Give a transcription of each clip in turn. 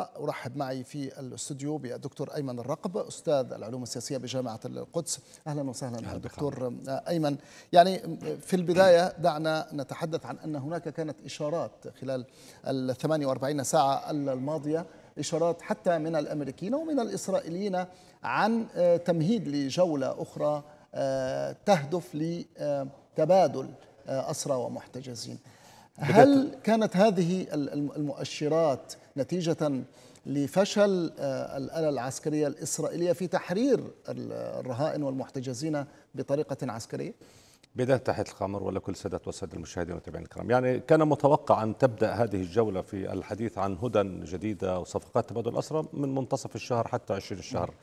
أرحب معي في الاستوديو بالدكتور أيمن الرقب أستاذ العلوم السياسية بجامعة القدس. أهلا وسهلا دكتور أيمن. يعني في البداية دعنا نتحدث عن أن هناك كانت إشارات خلال ال 48 ساعة الماضية إشارات حتى من الأمريكيين ومن الإسرائيليين عن تمهيد لجولة أخرى تهدف لتبادل أسرى ومحتجزين. هل كانت هذه المؤشرات نتيجة لفشل الآلة العسكرية الإسرائيلية في تحرير الرهائن والمحتجزين بطريقة عسكرية؟ بداية تحت القمر ولكل سادة والسادة المشاهدين والمتابعين الكرام؟ يعني كان متوقع أن تبدأ هذه الجولة في الحديث عن هدى جديدة وصفقات تبادل الأسرى من منتصف الشهر حتى 20 الشهر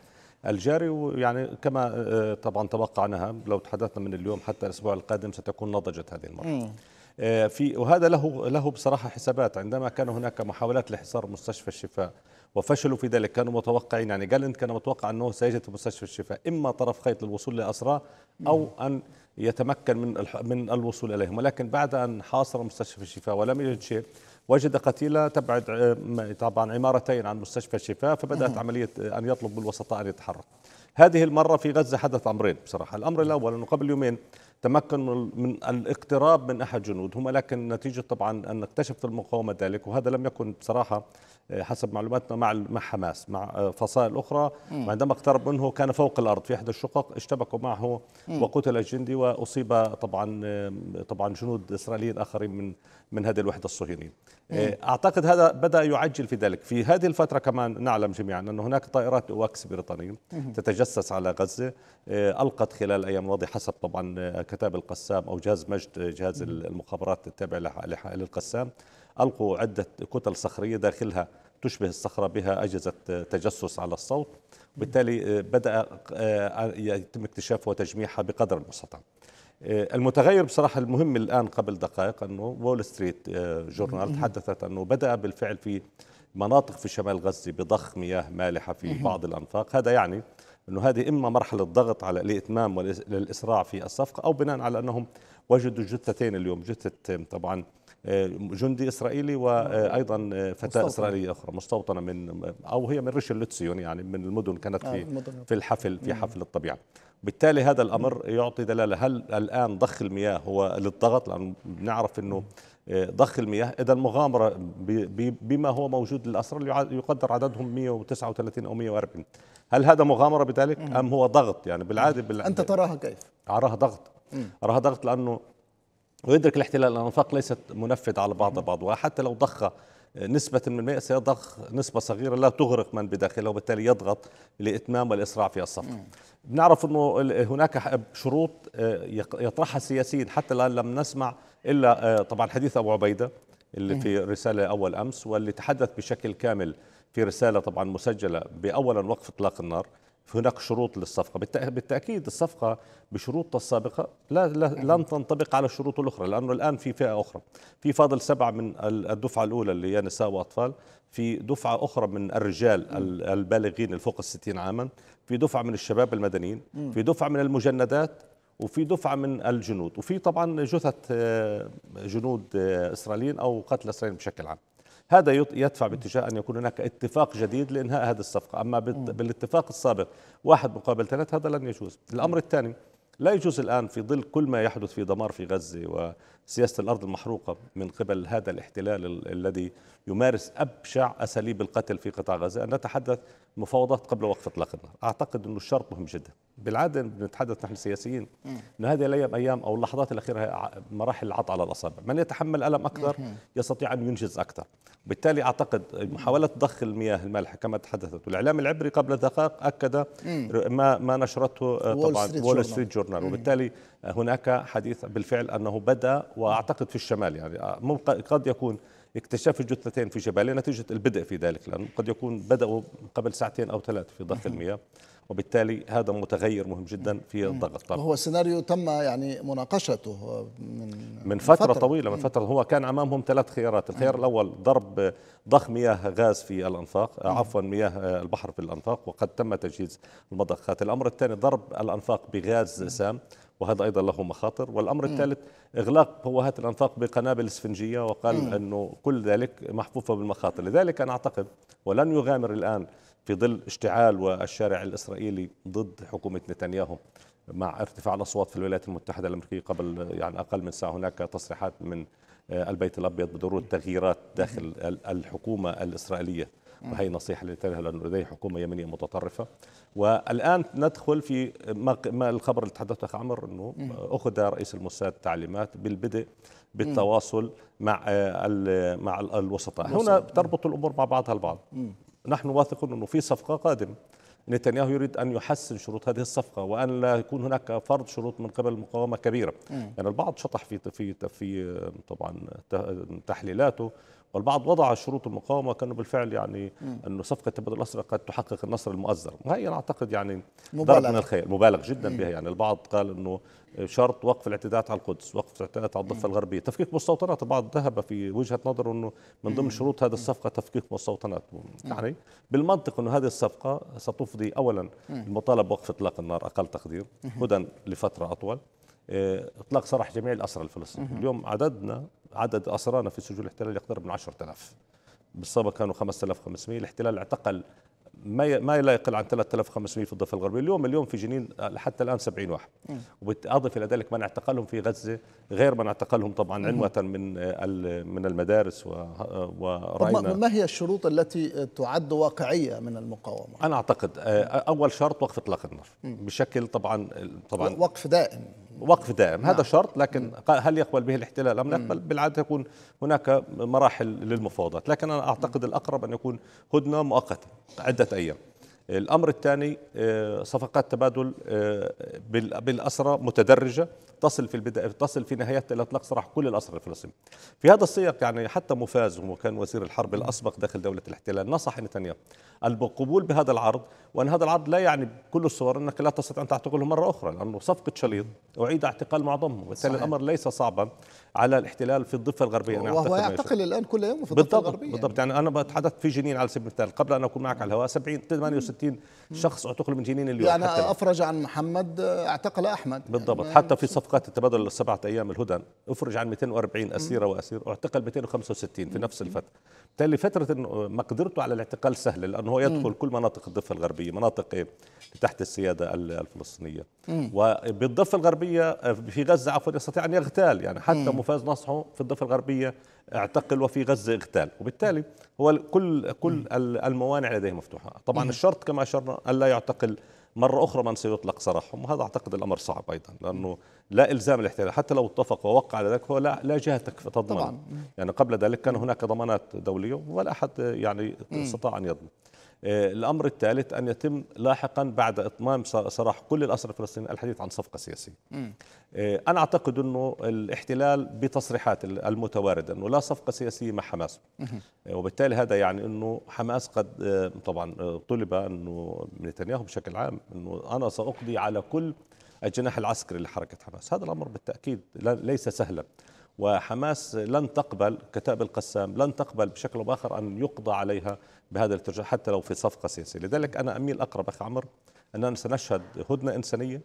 الجاري ويعني كما طبعا توقعناها لو تحدثنا من اليوم حتى الأسبوع القادم ستكون نضجت هذه المرة. في وهذا له له بصراحة حسابات. عندما كان هناك محاولات لحصار مستشفى الشفاء وفشلوا في ذلك كانوا متوقعين. يعني جالنت كان متوقع أنه سيجد مستشفى الشفاء إما طرف خيط للوصول لأسرى أو أن يتمكن من من الوصول إليهم. ولكن بعد أن حاصر مستشفى الشفاء ولم يجد شيء وجد قتيلة تبعد طبعا عمارتين عن مستشفى الشفاء فبدأت عملية أن يطلب بالوسطاء أن يتحرك. هذه المرة في غزة حدث أمرين بصراحة. الأمر الأول أنه قبل يومين تمكن من الاقتراب من أحد جنودهم ولكن نتيجة طبعا أن اكتشفت المقاومة ذلك وهذا لم يكن بصراحة حسب معلوماتنا مع مع حماس مع فصائل أخرى. وعندما اقترب منه كان فوق الأرض في إحدى الشقق اشتبكوا معه وقتل الجندي وأصيب طبعا طبعا جنود إسرائيليين آخرين من من هذه الوحدة الصهيونية. أعتقد هذا بدأ يعجل في ذلك. في هذه الفترة كمان نعلم جميعا أن هناك طائرات واكس بريطانية تتجسس على غزة ألقت خلال الأيام الماضيه حسب طبعا كتاب القسام أو جهاز مجد جهاز المخابرات التابع للقسام. ألقوا عدة كتل صخرية داخلها تشبه الصخرة بها أجهزة تجسس على الصوت. وبالتالي بدأ يتم اكتشافها وتجميعها بقدر المستطاع. المتغير بصراحة المهم الآن قبل دقائق أنه وول ستريت جورنال تحدثت أنه بدأ بالفعل في مناطق في شمال غزة بضخ مياه مالحة في بعض الأنفاق. هذا يعني أنه هذه إما مرحلة ضغط على الإتمام والإسراع في الصفقة أو بناء على أنهم وجدوا جثتين اليوم جثة طبعا جندي إسرائيلي وأيضا فتاة إسرائيلية أخرى مستوطنة من أو هي من ريش لوتسيون يعني من المدن كانت في في الحفل في حفل الطبيعة. بالتالي هذا الأمر يعطي دلالة. هل الآن ضخ المياه هو للضغط؟ لأنه بنعرف إنه ضخ المياه. إذا المغامره بما هو موجود للاسرى يقدر عددهم 139 أو 140 هل هذا مغامرة بذلك؟ أم هو ضغط؟ يعني بالعادة, بالعادة أنت تراها كيف؟ أراها ضغط. أراها ضغط لأنه ويدرك الاحتلال الأنفاق ليست منفذة على بعض بعض وحتى لو ضخ نسبة من الماء سيضخ نسبة صغيرة لا تغرق من بداخله وبالتالي يضغط لإتمام والإسراع في الصفقة بنعرف أنه هناك شروط يطرحها السياسيين حتى الآن لم نسمع إلا طبعا حديث أبو عبيدة اللي في رسالة أول أمس واللي تحدث بشكل كامل في رسالة طبعا مسجلة بأولا وقف إطلاق النار. هناك شروط للصفقة. بالتأكيد الصفقة بشروطها السابقة لا, لا لن تنطبق على الشروط الأخرى لأنه الآن في فئة أخرى. في فاضل سبعة من الدفعة الأولى اللي هي نساء وأطفال في دفعة أخرى من الرجال البالغين الفوق الستين عاما في دفعة من الشباب المدنيين في دفعة من المجندات وفي دفعة من الجنود. وفي طبعا جثث جنود إسرائيليين أو قتل إسرائيل بشكل عام. هذا يدفع باتجاه أن يكون هناك اتفاق جديد لإنهاء هذه الصفقة، أما بالاتفاق السابق واحد مقابل ثلاث هذا لن يجوز، الأمر الثاني لا يجوز الآن في ظل كل ما يحدث في دمار في غزة وسياسه الأرض المحروقة من قبل هذا الاحتلال الذي يمارس أبشع أساليب القتل في قطاع غزة. أن نتحدث مفاوضات قبل وقف إطلاق النار، أعتقد انه الشرط مهم جدا، بالعادة بنتحدث نحن سياسيين. انه هذه الأيام أيام أو اللحظات الأخيرة مراحل العض على الأصابع، من يتحمل ألم أكثر يستطيع أن ينجز أكثر، بالتالي أعتقد محاولة ضخ المياه المالحه كما تحدثت. والإعلام العبري قبل دقائق أكد ما ما نشرته طبعا وول ستريت جورنال وبالتالي هناك حديث بالفعل أنه بدأ وأعتقد في الشمال يعني. قد يكون اكتشاف الجثتين في جباليا نتيجة البدء في ذلك لأنه قد يكون بدأوا قبل ساعتين أو ثلاث في ضخ المياه وبالتالي هذا متغير مهم جدا في الضغط طبعا وهو سيناريو تم يعني مناقشته من من فترة, فترة. طويلة من فترة. هو كان أمامهم ثلاث خيارات. الخيار الأول ضرب ضخ مياه غاز في الأنفاق عفوا مياه البحر في الأنفاق وقد تم تجهيز المضخات. الأمر الثاني ضرب الأنفاق بغاز سام. وهذا أيضا له مخاطر. والأمر الثالث إغلاق فوهات الانفاق بقنابل اسفنجية وقال أنه كل ذلك محفوفة بالمخاطر. لذلك أنا أعتقد ولن يغامر الآن في ظل اشتعال والشارع الإسرائيلي ضد حكومة نتنياهو مع ارتفاع الأصوات في الولايات المتحدة الأمريكية قبل يعني أقل من ساعة. هناك تصريحات من البيت الأبيض بضرورة تغييرات داخل الحكومة الإسرائيلية. وهي نصيحة لنتنياهو لأنه لديه حكومة يمنيه متطرفة. والآن ندخل في ما الخبر اللي تحدث عمر إنه أخذ رئيس الموساد تعليمات بالبدء بالتواصل مع مع الوسطاء. هنا تربط الأمور مع بعضها البعض. نحن واثقون إنه في صفقة قادمه نتنياهو يريد أن يحسن شروط هذه الصفقة وأن لا يكون هناك فرض شروط من قبل المقاومه كبيرة. يعني البعض شطح في في في طبعا تحليلاته والبعض وضع شروط المقاومة كانه بالفعل يعني إنه صفقة تبادل الاسرى قد تحقق النصر المؤزر. وهي أنا أعتقد يعني ضرب من الخيال مبالغ جدا بها. يعني البعض قال إنه شرط وقف الاعتداءات على القدس وقف الاعتداءات على الضفة الغربية. تفكيك مستوطنات البعض ذهب في وجهة نظره إنه من ضمن شروط هذه الصفقة تفكيك مستوطنات. يعني بالمنطق إنه هذه الصفقة ستفضي اولا المطالبه بوقف إطلاق النار أقل تقدير هدى لفترة أطول إطلاق سراح جميع الأسرى الفلسطينيين. اليوم عددنا عدد أسرانا في سجون الاحتلال يقترب من 10000 بالسابق كانوا 5500 الاحتلال اعتقل ما ما لا يقل عن 3500 في الضفة الغربية. اليوم اليوم في جنين حتى الآن 70 واحد. وبالإضافة إلى ذلك من اعتقلهم في غزة غير من اعتقلهم طبعا عنوة من من المدارس ورأينا. ما هي الشروط التي تعد واقعية من المقاومة؟ أنا أعتقد أول شرط وقف إطلاق النار. بشكل طبعا طبعا وقف دائم. وقف دائم. نعم. هذا شرط لكن هل يقبل به الاحتلال أم لا؟ يقبل بالعادة يكون هناك مراحل للمفاوضات. لكن أنا أعتقد الأقرب أن يكون هدنة مؤقتة عدة أيام. الأمر الثاني صفقات تبادل بالأسرى متدرجة تصل في البداية تصل في نهايتها إلى إطلاق سراح كل الأسرى الفلسطينيين. في هذا السياق يعني حتى مفاز وكان وزير الحرب الأسبق داخل دولة الاحتلال نصح نتنياهو. القبول بهذا العرض وأن هذا العرض لا يعني بكل الصور أنك لا تستطيع أن تعتقلهم مرة أخرى لأنه صفقة شليط أعيد اعتقال معظمهم. وبالتالي الأمر ليس صعبا على الاحتلال في الضفة الغربية. أنا وهو يعتقل الآن كل يوم في الضفة بالضبط الغربية. بالضبط. يعني أنا بتحدث في جنين على سبيل المثال. قبل أن أكون معك على الهواء 70 68 شخص اعتقل من جنين اليوم يعني أفرج عن محمد اعتقل أحمد. بالضبط. يعني حتى في صفقات التبادل السبعة أيام الهدن أفرج عن 240 أسيرة واسير اعتقل 265 في نفس الفترة. بالتالي فترة مقدرته على الاعتقال سهلة لأنه هو يدخل كل مناطق الضفة الغربية مناطق تحت السيادة الفلسطينية. وبالضفة الغربية في غزة عفوا يستطيع أن يغتال يعني حتى مفاز نصحه في الضفة الغربية اعتقل وفي غزة اغتال. وبالتالي هو كل كل الموانع لديه مفتوحة. طبعا الشرط كما أشرنا الا يعتقل مرة أخرى من سيطلق سراحهم وهذا أعتقد الأمر صعب أيضا لأنه لا إلزام الاحتلال حتى لو اتفق ووقع على ذلك هو لا, لا جهة تضمن. طبعا. يعني قبل ذلك كان هناك ضمانات دولية ولا أحد يعني استطاع أن يضمن. الأمر الثالث أن يتم لاحقا بعد إتمام سراح كل الأسرى الفلسطينيين الحديث عن صفقة سياسية. أنا أعتقد أنه الاحتلال بتصريحات المتوارده أنه لا صفقة سياسية مع حماس. وبالتالي هذا يعني أنه حماس قد طبعا طلب أنه نتنياهو بشكل عام أنه أنا سأقضي على كل الجناح العسكري لحركة حماس، هذا الأمر بالتأكيد ليس سهلا. وحماس لن تقبل كتاب القسام لن تقبل بشكل أو بآخر أن يقضى عليها بهذا الاتجاه حتى لو في صفقة سياسية، لذلك أنا أميل أقرب أخ عمر أننا سنشهد هدنة إنسانية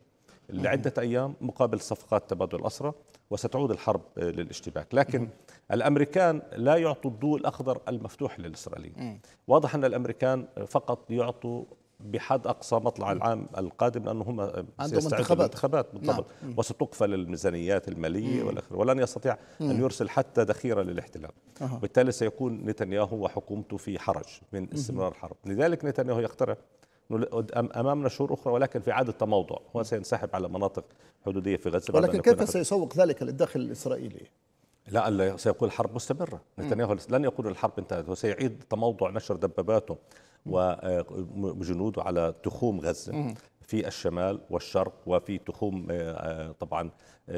لعدة أيام مقابل صفقات تبادل الأسرى وستعود الحرب للاشتباك، لكن الأمريكان لا يعطوا الضوء الأخضر المفتوح للإسرائيليين. واضح أن الأمريكان فقط يعطوا بحد أقصى مطلع العام القادم لأنه هم عندهم انتخابات. انتخابات بالضبط نعم. وستقفل الميزانيات المالية والاخر ولن يستطيع مم. ان يرسل حتى ذخيرة للاحتلال. أه. بالتالي سيكون نتنياهو وحكومته في حرج من استمرار الحرب. لذلك نتنياهو يقترح امامنا شهور أخرى ولكن في إعادة تموضع. هو سينسحب على مناطق حدودية في غزة ولكن كيف سيسوق ذلك للداخل الإسرائيلي؟ لا سيقول الحرب مستمرة. نتنياهو لن يقول الحرب انتهت هو سيعيد تموضع نشر دباباته وجنوده على تخوم غزة. في الشمال والشرق وفي تخوم طبعا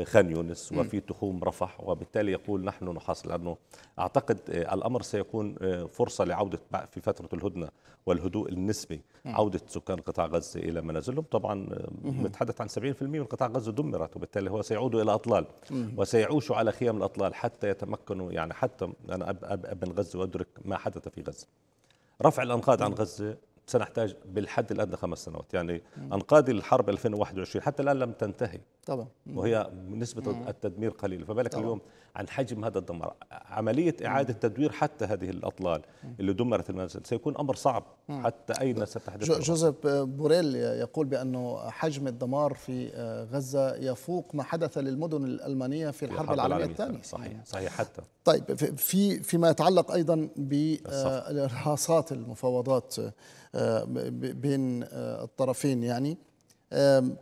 خان يونس وفي تخوم رفح. وبالتالي يقول نحن نحاصر لأنه أعتقد الأمر سيكون فرصة لعودة في فترة الهدنة والهدوء النسبي عودة سكان قطاع غزة إلى منازلهم. طبعا نتحدث عن 70% من قطاع غزة دمرت وبالتالي هو سيعودوا إلى أطلال. وسيعيشوا على خيام الأطلال حتى يتمكنوا يعني حتى أنا ابن غزة وأدرك ما حدث في غزة. رفع الأنقاض عن غزة سنحتاج بالحد الأدنى خمس سنوات. يعني انقاذ الحرب 2021 حتى الآن لم تنتهي. طبعا. وهي نسبة التدمير قليلة. فبالك اليوم عن حجم هذا الدمار. عملية إعادة تدوير حتى هذه الأطلال اللي دمرت المنازل سيكون أمر صعب حتى أين ستحدث جو- جوزيف بوريل يقول بأنه حجم الدمار في غزة يفوق ما حدث للمدن الألمانية في الحرب العالمية الثانية. صحيح صحيح حتى. طيب في- في فيما يتعلق أيضا بالارهاصات المفاوضات آه، ب- بين آه، الطرفين يعني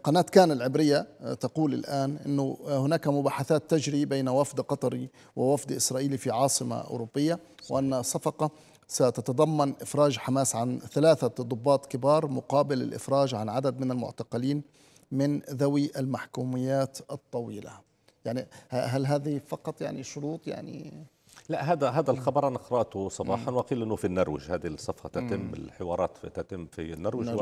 قناة كان العبرية آه، تقول الآن أنه هناك مباحثات تجري بين وفد قطري ووفد إسرائيلي في عاصمة أوروبية وأن الصفقة ستتضمن إفراج حماس عن ثلاثة ضباط كبار مقابل الإفراج عن عدد من المعتقلين من ذوي المحكوميات الطويلة. يعني هل هذه فقط يعني شروط يعني لا هذا هذا الخبر أنا قرأته صباحا وقيل إنه في النرويج. هذه الصفقه تتم الحوارات تتم في النرويج و.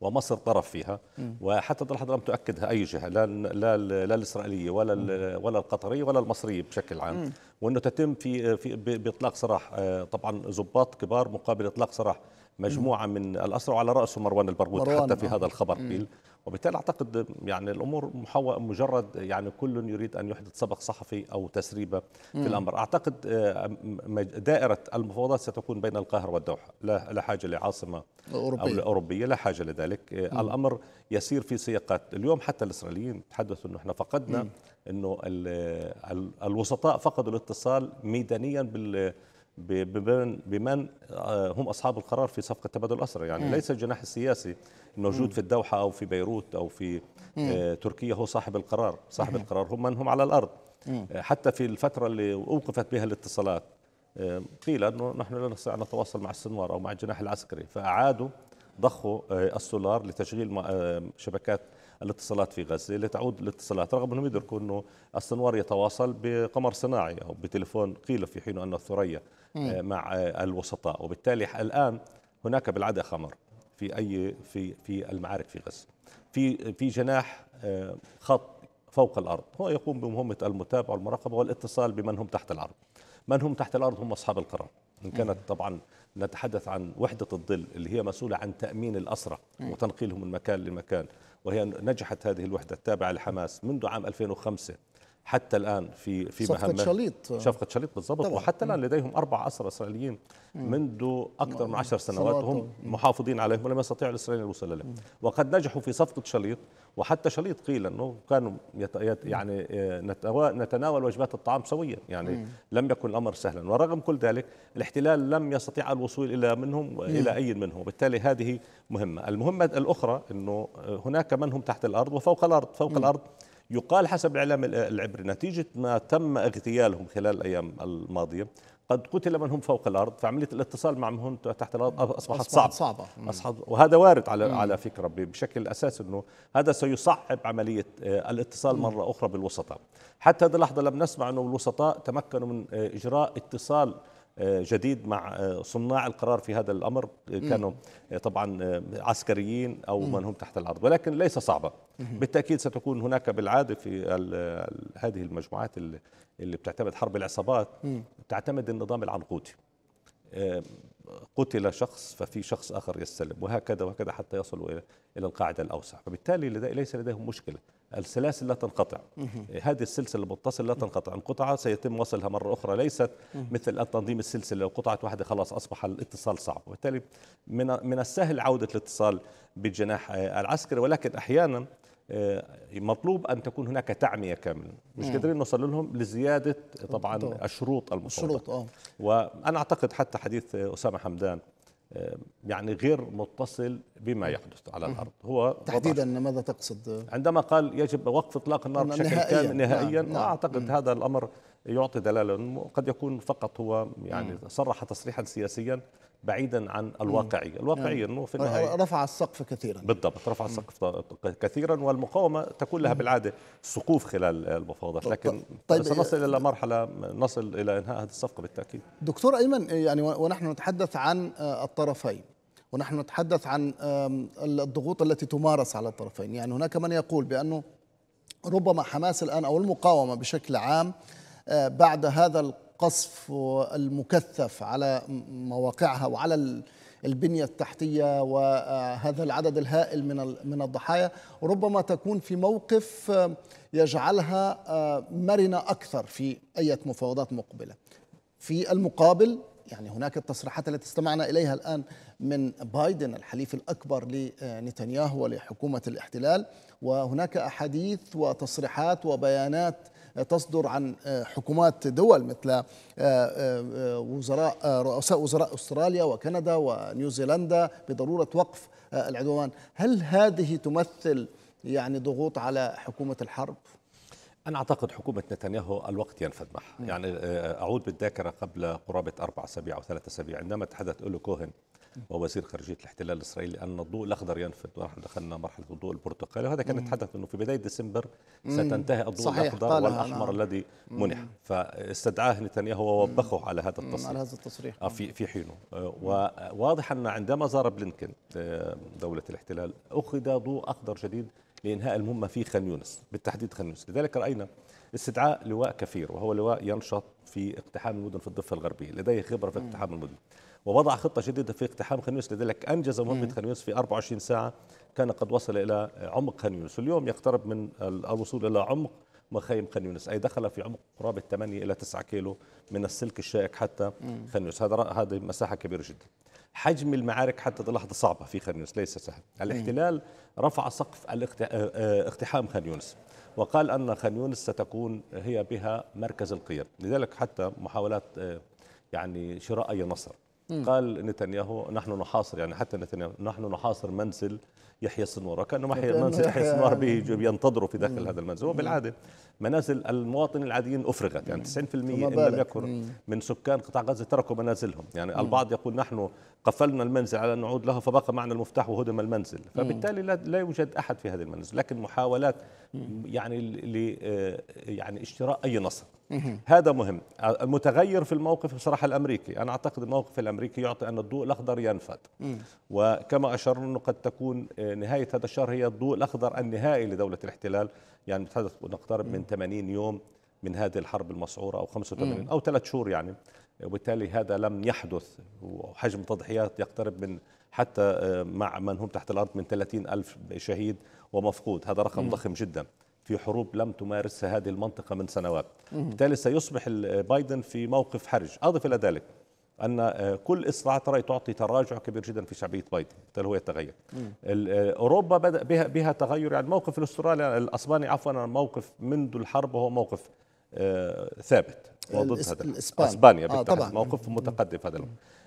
ومصر طرف فيها. وحتى اللحظه لم تؤكدها أي جهة لا لا لا الإسرائيلية ولا ال- ولا القطرية ولا المصرية بشكل عام. وإنه تتم في في بإطلاق سراح. آه، طبعا ضباط كبار مقابل إطلاق سراح. مجموعة من الأسرى وعلى راسه مروان البرغوثي مروان، حتى في آه. هذا الخبر قيل. وبالتالي أعتقد يعني الأمور محو مجرد يعني كل يريد أن يحدث سبق صحفي أو تسريبة في الأمر. أعتقد آه، دائرة المفاوضات ستكون بين القاهرة والدوحة. لا لا حاجة لعاصمة أو أوروبية الأوروبية لا حاجة لذلك. آه، الأمر يسير في سياقات. اليوم حتى الإسرائيليين تحدثوا إنه إحنا فقدنا إنه ال- ال- الوسطاء فقدوا الاتصال ميدانيا بال بمن بمن آه، هم أصحاب القرار في صفقة تبادل الاسرى يعني ليس الجناح السياسي الموجود في الدوحة أو في بيروت أو في آه، تركيا هو صاحب القرار. صاحب القرار هم من هم على الأرض. آه، حتى في الفترة اللي أوقفت بها الاتصالات قيل أنه نحن لا نستطيع أن نتواصل مع السنوار أو مع الجناح العسكري فأعادوا ضخوا السولار لتشغيل م- شبكات الاتصالات في غزة لتعود الاتصالات رغم أنهم يدركوا أنه السنوار يتواصل بقمر صناعي أو بتليفون قيل في حين أن الثريا مع آه، الوسطاء. وبالتالي الآن هناك بالعادة خمر في أي في في المعارك في غزة. في في جناح آه، خط فوق الأرض. هو يقوم بمهمة المتابعة والمراقبة والاتصال بمن هم تحت الأرض. من هم تحت الأرض هم أصحاب القرار إن كانت طبعا نتحدث عن وحدة الظل اللي هي مسؤولة عن تأمين الاسرى وتنقيلهم من مكان لمكان. وهي نجحت هذه الوحدة التابعة لحماس منذ عام 2005 حتى الآن في في صفقة مهمات. شليط. شفقة شليط بالضبط. وحتى الآن لديهم أربع اسرى إسرائيليين منذ أكثر من عشر سنوات وهم محافظين عليهم ولم يستطيعوا الإسرائيليين الوصول لهم وقد نجحوا في صفقة شليط وحتى شليط قيل أنه كانوا يت يعني آه، نتناول وجبات الطعام سويا. يعني لم يكن الأمر سهلا. ورغم كل ذلك الاحتلال لم يستطيع الوصول إلى منهم إلى أي منهم. وبالتالي هذه مهمة. المهمة الأخرى إنه هناك من هم تحت الأرض وفوق الأرض فوق الأرض يقال حسب الاعلام العبري نتيجة ما تم اغتيالهم خلال الأيام الماضية قد قتل من هم فوق الأرض فعملية الاتصال مع من هم تحت الأرض أصبحت أصبحت صعبة. صعبة. أصحاب وهذا وارد على على فكرة بشكل أساس إنه هذا سيصعب عملية آه، الاتصال مرة أخرى بالوسطاء. حتى هذه اللحظة لم نسمع إنه الوسطاء تمكنوا من آه، إجراء اتصال جديد مع آه، صناع القرار في هذا الأمر. كانوا آه، طبعا آه، عسكريين أو من هم تحت الأرض ولكن ليس صعبه بالتأكيد ستكون هناك بالعادة في هذه المجموعات اللي بتعتمد حرب العصابات تعتمد النظام العنقودي. قتل شخص ففي شخص آخر يستلم وهكذا وهكذا حتى يصلوا إلى إلى القاعدة الأوسع. فبالتالي ليس لديهم مشكلة. السلاسل لا تنقطع. هذه السلسلة المتصلة لا تنقطع. انقطع سيتم وصلها مرة أخرى. ليست مثل التنظيم السلسلة. لو قطعت واحدة خلاص أصبح الاتصال صعب. وبالتالي من من السهل عودة الاتصال بالجناح العسكري. ولكن أحيانا آه، مطلوب أن تكون هناك تعمية كاملة. مش قادرين نوصل لهم لزيادة طبعا طبعاً. الشروط المفروضه الشروط آه. وأنا أعتقد حتى حديث أسامة حمدان آه، يعني غير متصل بما يحدث على الأرض. هو تحديدا ماذا تقصد؟ عندما قال يجب وقف إطلاق النار بشكل نهائياً. كامل نهائيا نعم، نعم. أعتقد هذا الأمر يعطي دلاله قد يكون فقط هو يعني صرح تصريحا سياسيا بعيدا عن الواقعيه، الواقعيه إنه في النهاية رفع السقف كثيرا. بالضبط رفع السقف كثيرا والمقاومة تكون لها بالعادة سقوف خلال المفاوضات. لكن طيب، سنصل إلى مرحلة نصل إلى إنهاء هذه الصفقه بالتأكيد. دكتور أيمن يعني ونحن نتحدث عن الطرفين ونحن نتحدث عن الضغوط التي تمارس على الطرفين. يعني هناك من يقول بأنه ربما حماس الآن أو المقاومة بشكل عام بعد هذا القصف المكثف على مواقعها وعلى ال- البنية التحتية وهذا العدد الهائل من من الضحايا ربما تكون في موقف يجعلها مرنة أكثر في أي مفاوضات مقبلة. في المقابل يعني هناك التصريحات التي استمعنا إليها الآن من بايدن الحليف الأكبر لنتنياهو ولحكومة الاحتلال وهناك أحاديث وتصريحات وبيانات تصدر عن حكومات دول مثل وزراء رؤساء وزراء أستراليا وكندا ونيوزيلندا بضرورة وقف العدوان، هل هذه تمثل يعني ضغوط على حكومة الحرب؟ أنا أعتقد حكومة نتنياهو الوقت ينفذ معها. يعني أعود بالذاكرة قبل قرابة أربع أسابيع أو ثلاث أسابيع عندما تحدث أولو كوهن ووزير خارجية الاحتلال الإسرائيلي أن الضوء الأخضر ينفذ ونحن دخلنا مرحلة الضوء البرتقالي وهذا كان يتحدث أنه في بداية ديسمبر ستنتهي الضوء صحيح الأخضر والأحمر نعم. الذي منح. فاستدعاه نتنياهو ووبخه على هذا التصريح. على هذا التصريح. في في حينه. وواضح أن عندما زار بلينكن دولة الاحتلال أخذ ضوء أخضر جديد لإنهاء المهمة في خان يونس بالتحديد خان يونس. لذلك رأينا استدعاء لواء كفير وهو لواء ينشط في اقتحام المدن في الضفة الغربية لديه خبرة في اقتحام المدن. ووضع خطة جديدة في اقتحام خان يونس. لذلك أنجز مهمة خان يونس في 24 ساعة. كان قد وصل إلى عمق خان يونس. واليوم يقترب من الوصول إلى عمق مخيم خان يونس. أي دخل في عمق قرابة 8 إلى 9 كيلو من السلك الشائك حتى خان يونس. هذا هذه مساحة كبيرة جدا. حجم المعارك حتى اللحظة صعبة في خان يونس ليس سهل. الاحتلال رفع سقف اقتحام خان يونس وقال أن خان يونس ستكون هي بها مركز القيم لذلك حتى محاولات يعني شراء أي نصر. قال نتنياهو نحن نحاصر يعني حتى نتنياهو نحن نحاصر منزل يحيى السنوار وكأنه منزل يحيى السنوار به ينتظروا في داخل هذا المنزل. وبالعادة منازل المواطنين العاديين أفرغت يعني 90% إن لم يكن من سكان قطاع غزة تركوا منازلهم. يعني البعض يقول نحن قفلنا المنزل على نعود له فبقى معنا المفتاح وهدم المنزل. فبالتالي لا يوجد أحد في هذه المنزل لكن محاولات يعني ل يعني اشتراء أي نصر هذا مهم. المتغير في الموقف بصراحة الأمريكي. أنا أعتقد الموقف الأمريكي يعطي أن الضوء الأخضر ينفذ وكما أشرنا أنه قد تكون نهاية هذا الشهر هي الضوء الأخضر النهائي لدولة الاحتلال. يعني نتحدث نقترب من 80 يوم من هذه الحرب المسعورة أو 85 أو ثلاث شهور يعني. وبالتالي هذا لم يحدث. وحجم تضحيات يقترب من حتى مع من هم تحت الأرض من 30 ألف شهيد ومفقود. هذا رقم ضخم جدا. في حروب لم تمارسها هذه المنطقة من سنوات. بالتالي سيصبح بايدن في موقف حرج. أضف إلى ذلك أن كل إصلاحات رأي تعطي تراجع كبير جدا في شعبية بايدن. بالتالي هو يتغير. أوروبا بدأ بها, بها تغير. يعني موقف الأسترالي الأسباني عفوا موقف منذ الحرب وهو موقف ثابت. وضد هذا. إسبانيا بالتحديد. آه موقف متقدم في هذا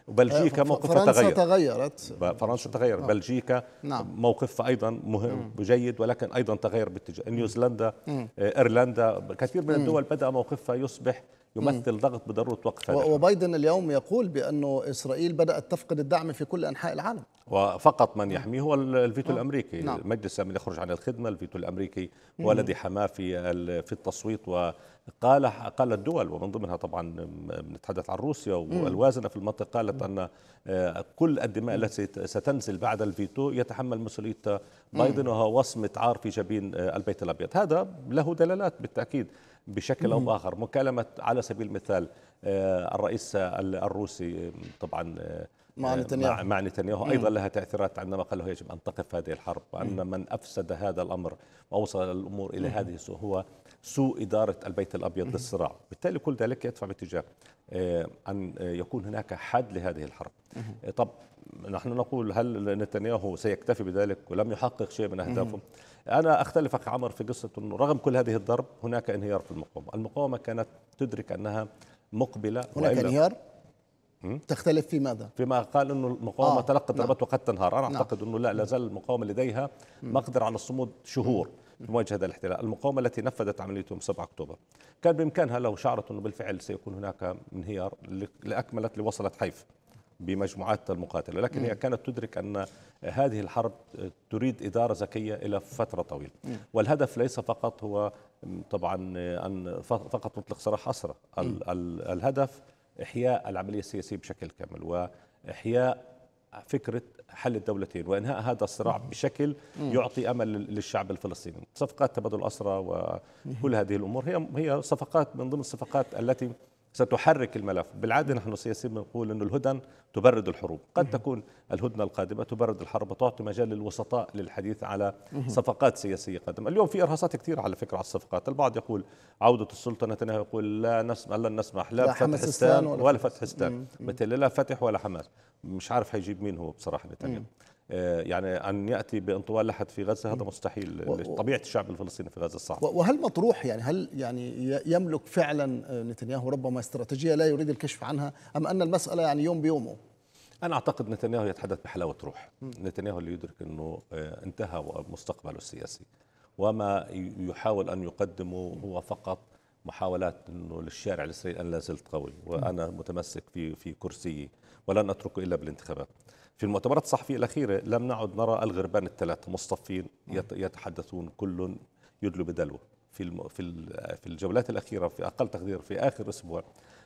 وبلجيكا موقفها فرنسا تغير. تغيرت. فرنسا تغير آه. بلجيكا نعم. موقفها أيضا مهم جيد ولكن أيضا تغير باتجاه نيوزيلندا إيرلندا. كثير من الدول بدأ موقفها يصبح يمثل ضغط بضرورة وقف هذا وبايدن اليوم يقول بأنه إسرائيل بدأت تفقد الدعم في كل أنحاء العالم. وفقط من يحميه هو الفيتو الأمريكي. نعم. المجلس من يخرج عن الخدمة الفيتو الأمريكي هو الذي حماه في في التصويت. وقال قال الدول ومن ضمنها طبعا نتحدث عن روسيا والوازنة في المنطقة قالت أن كل الدماء التي ستنزل بعد الفيتو يتحمل مسؤولية بايدن وهو وصمة عار في جبين البيت الأبيض. هذا له دلالات بالتأكيد. بشكل أو بآخر. مكالمة على سبيل المثال الرئيس الروسي طبعا مع نتنياهو. مع, مع نتنياهو. أيضا لها تأثيرات عندما قال له يجب أن تقف هذه الحرب وأن من أفسد هذا الأمر وأوصل الأمور إلى هذه السوء هو سوء إدارة البيت الأبيض للصراع، بالتالي كل ذلك يدفع باتجاه أن يكون هناك حد لهذه الحرب. طب نحن نقول هل نتنياهو سيكتفي بذلك ولم يحقق شيء من أهدافه؟ أنا أختلف أخي عمر في قصة إنه رغم كل هذه الضرب هناك انهيار في المقاومة، المقاومة كانت تدرك أنها مقبلة هناك انهيار؟ تختلف في ماذا؟ فيما قال إنه المقاومة آه. تلقت ضربات نعم. وقد تنهار، أنا نعم. أعتقد إنه لا لا زال المقاومة لديها مقدرة على الصمود شهور في مواجهه هذا الاحتلال، المقاومة التي نفذت عمليه يوم 7 أكتوبر. كان بإمكانها لو شعرت إنه بالفعل سيكون هناك انهيار لأكملت لوصلت حيف بمجموعات المقاتلة، لكن هي كانت تدرك أن هذه الحرب تريد إدارة ذكية إلى فترة طويلة، والهدف ليس فقط هو طبعا أن فقط نطلق سراح اسرى، الهدف إحياء العملية السياسية بشكل كامل وإحياء فكرة حل الدولتين وإنهاء هذا الصراع بشكل يعطي أمل للشعب الفلسطيني. صفقات تبادل الاسرى وكل هذه الأمور هي هي صفقات من ضمن الصفقات التي ستحرك الملف. بالعادة نحن سياسيين بنقول أن الهدن تبرد الحروب. قد تكون الهدنة القادمة تبرد الحرب وتعطي مجال للوسطاء للحديث على صفقات سياسية قادمة. اليوم في إرهاصات كثيرة على فكرة على الصفقات. البعض يقول عودة السلطة نتنياهو يقول لا نسمح لن نسمح لا, لا ستان ولا ولا فتح مثل لا فتح ولا حماس. مش عارف حيجيب مين هو بصراحة نتنياهو. آه، يعني أن يأتي بانطوال لحد في غزة هذا مستحيل. و- طبيعة الشعب الفلسطيني في غزة صعبة و- وهل مطروح يعني هل يعني يملك فعلا آه، نتنياهو ربما استراتيجية لا يريد الكشف عنها أم أن المسألة يعني يوم بيومه؟ أنا أعتقد نتنياهو يتحدث بحلاوة روح. نتنياهو اللي يدرك أنه آه، انتهى مستقبله السياسي. وما يحاول أن يقدمه هو فقط محاولات أنه للشارع الإسرائيلي أن لا زلت قوي. وأنا متمسك في في كرسيي ولن أتركه إلا بالانتخابات. في المؤتمرات الصحفية الأخيرة لم نعد نرى الغربان الثلاثة مصطفين يت- يتحدثون كل يدلو بدلو في في الجولات الأخيرة في أقل تقدير في آخر أسبوع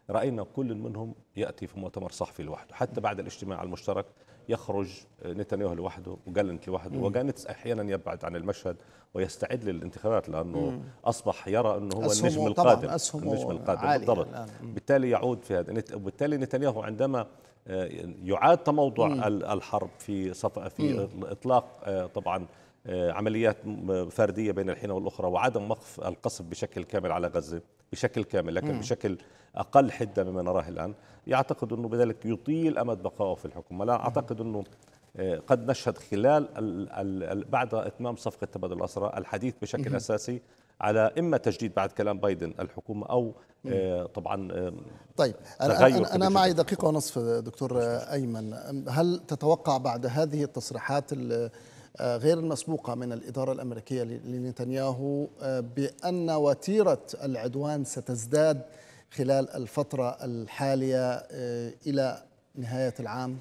رأينا كل منهم يأتي في مؤتمر صحفي لوحده. حتى بعد الاجتماع المشترك يخرج نتنياهو لوحده وجالنت لوحده. وجانتس أحيانا يبعد عن المشهد ويستعد للانتخابات لأنه أصبح يرى أنه هو النجم القادم. النجم القادم بالضبط. بالتالي يعود في هذا. وبالتالي نتنياهو عندما آه، يعاد تموضع ال- الحرب في صف في إطلاق آه، طبعا عمليات م- فردية بين الحين والأخرى وعدم وقف القصف بشكل كامل على غزة بشكل كامل لكن بشكل أقل حدة مما نراه الآن. يعتقد أنه بذلك يطيل أمد بقائه في الحكم. ولا أعتقد أنه آه، قد نشهد خلال ال ال ال بعد إتمام صفقة تبادل الأسرى الحديث بشكل أساسي على إما تجديد بعد كلام بايدن الحكومة أو آه، طبعا آه، طيب أنا, تغير أنا, معي. دقيقة ونصف دكتور أيمن. هل تتوقع بعد هذه التصريحات ال- آه، غير المسبوقة من الإدارة الأمريكية لنتنياهو آه، بأن وتيرة العدوان ستزداد خلال الفترة الحالية آه، إلى نهاية العام.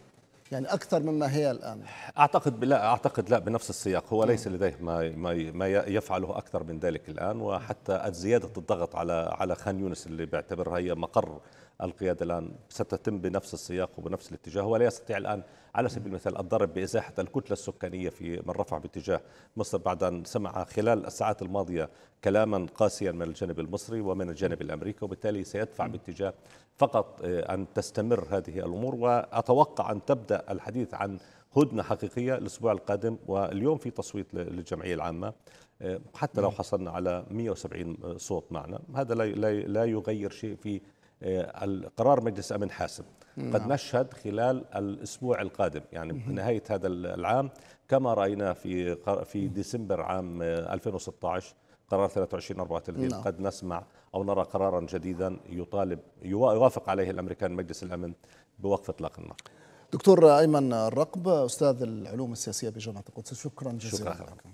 يعني أكثر مما هي الآن. أعتقد لا أعتقد لا بنفس السياق. هو ليس لديه ما ما ما يفعله أكثر من ذلك الآن وحتى زياده الضغط على على خان يونس اللي بيعتبرها هي مقر القيادة الآن ستتم بنفس السياق وبنفس الاتجاه ولا يستطيع الآن على سبيل المثال الضرب بإزاحة الكتلة السكانية في من رفع باتجاه مصر بعد أن سمع خلال الساعات الماضية كلاما قاسيا من الجانب المصري ومن الجانب الأمريكي وبالتالي سيدفع باتجاه فقط آه، أن تستمر هذه الأمور. وأتوقع أن تبدأ الحديث عن هدنة حقيقية الأسبوع القادم واليوم في تصويت ل- للجمعية العامة. آه، حتى لو حصلنا على 170 صوت معنا هذا لا لا يغير شيء في آه، القرار مجلس امن حاسم. قد نشهد خلال الأسبوع القادم يعني نهاية هذا العام كما رأينا في في ديسمبر عام آه، 2016 قرار 23 34 نعم. قد نسمع أو نرى قرارا جديدا يطالب يوا- يوافق عليه الأمريكان مجلس الأمن بوقف إطلاق النار دكتور أيمن الرقب أستاذ العلوم السياسية بجامعة القدس شكرا جزيلا شكرا. لكم.